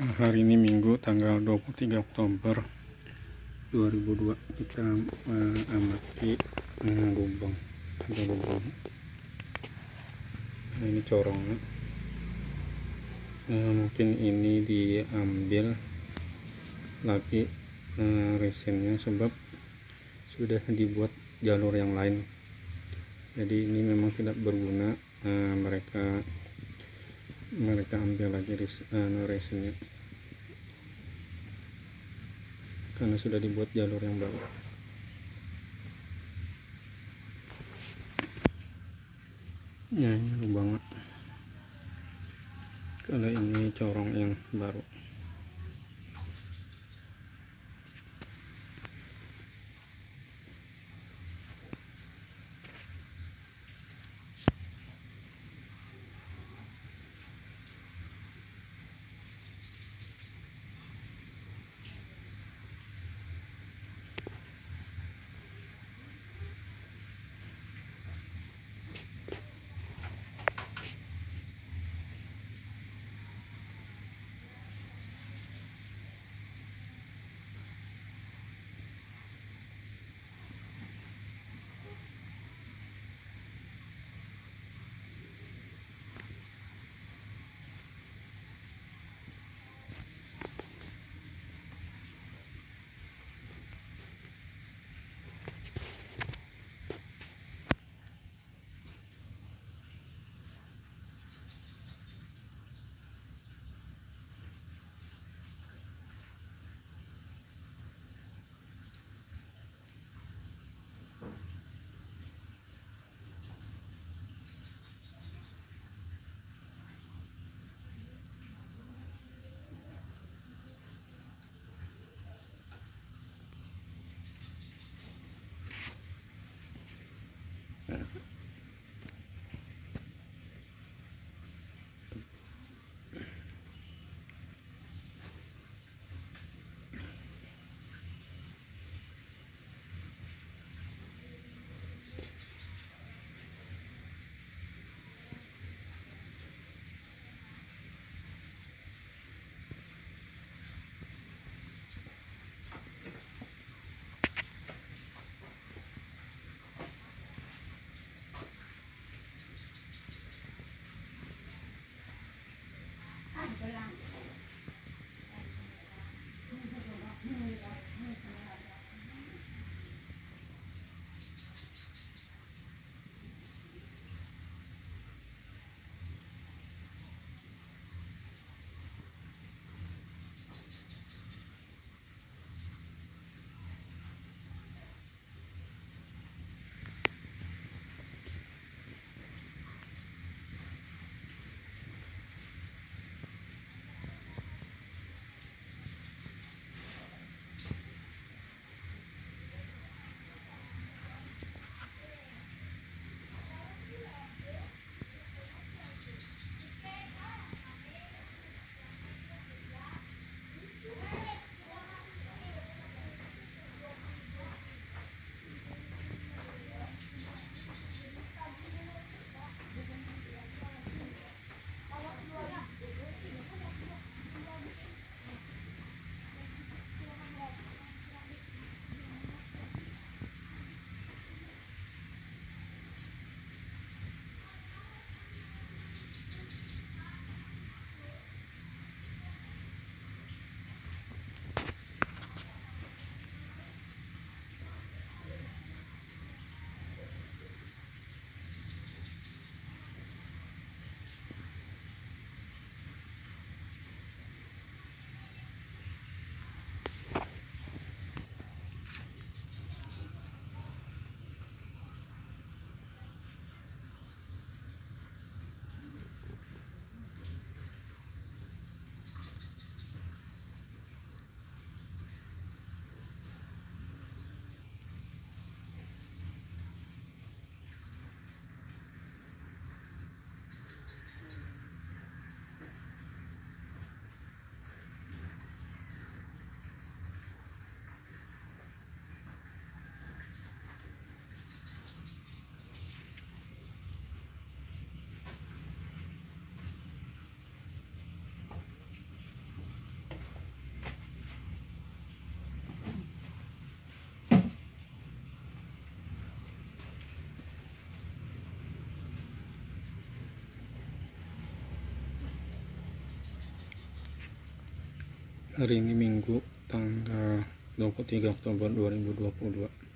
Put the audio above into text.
hari ini Minggu tanggal 23 Oktober 2002 kita uh, lubang ada lubang nah, ini corongnya. Nah, mungkin ini diambil lagi uh, resinnya sebab sudah dibuat jalur yang lain. Jadi ini memang tidak berguna uh, mereka mereka ambil lagi res, uh, resinnya karena sudah dibuat jalur yang baru. Ya ini lubang kalau ini corong yang baru hari ini minggu tanggal 23 Oktober 2022